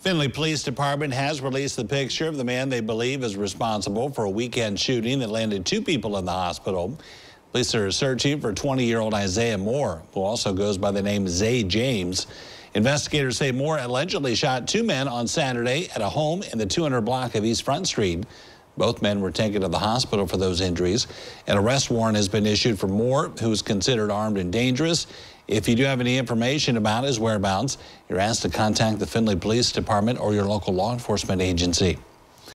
Findlay Police Department has released the picture of the man they believe is responsible for a weekend shooting that landed two people in the hospital. Police are searching for 20-year-old Isaiah Moore, who also goes by the name Zay James. Investigators say Moore allegedly shot two men on Saturday at a home in the 200 block of East Front Street. Both men were taken to the hospital for those injuries. An arrest warrant has been issued for Moore, who is considered armed and dangerous. If you do have any information about his whereabouts, you're asked to contact the Findlay Police Department or your local law enforcement agency.